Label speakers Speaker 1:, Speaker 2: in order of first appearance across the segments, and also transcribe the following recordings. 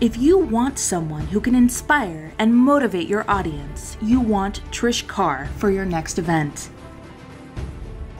Speaker 1: If you want someone who can inspire and motivate your audience, you want Trish Carr for your next event.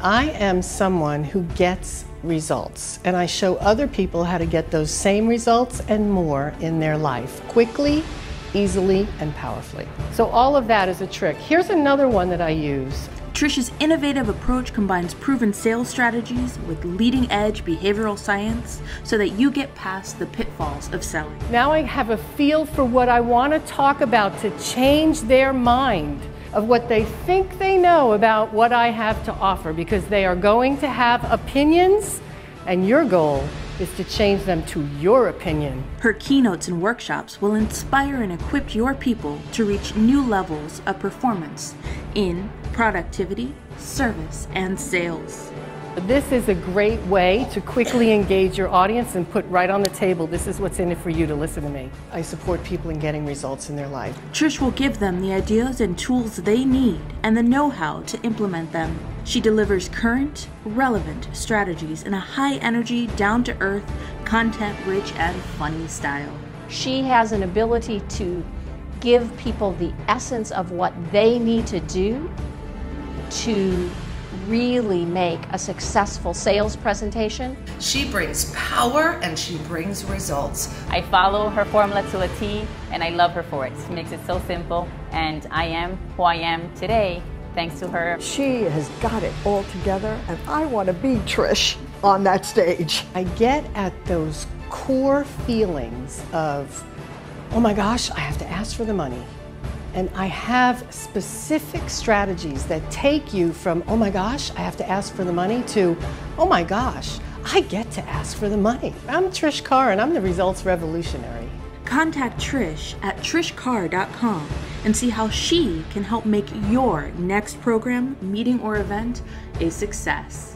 Speaker 2: I am someone who gets results, and I show other people how to get those same results and more in their life quickly, easily, and powerfully. So, all of that is a trick. Here's another one that I use.
Speaker 1: Trish's innovative approach combines proven sales strategies with leading edge behavioral science so that you get past the pitfalls of selling.
Speaker 2: Now I have a feel for what I want to talk about to change their mind of what they think they know about what I have to offer because they are going to have opinions, and your goal is to change them to your opinion.
Speaker 1: Her keynotes and workshops will inspire and equip your people to reach new levels of performance in productivity, service, and sales.
Speaker 2: This is a great way to quickly engage your audience and put right on the table this is what's in it for you to listen to me. I support people in getting results in their life.
Speaker 1: Trish will give them the ideas and tools they need and the know how to implement them. She delivers current, relevant strategies in a high energy, down to earth, content rich, and funny style.
Speaker 3: She has an ability to give people the essence of what they need to do to really make a successful sales presentation.
Speaker 4: She brings power and she brings results.
Speaker 5: I follow her formula to a T and I love her for it. She makes it so simple and I am who I am today thanks to her.
Speaker 6: She has got it all together and I want to be Trish on that stage.
Speaker 2: I get at those core feelings of, oh my gosh, I have to ask for the money. And I have specific strategies that take you from, oh my gosh, I have to ask for the money, to, oh my gosh, I get to ask for the money. I'm Trish Carr and I'm the results revolutionary.
Speaker 1: Contact Trish at trishcarr.com and see how she can help make your next program, meeting, or event a success.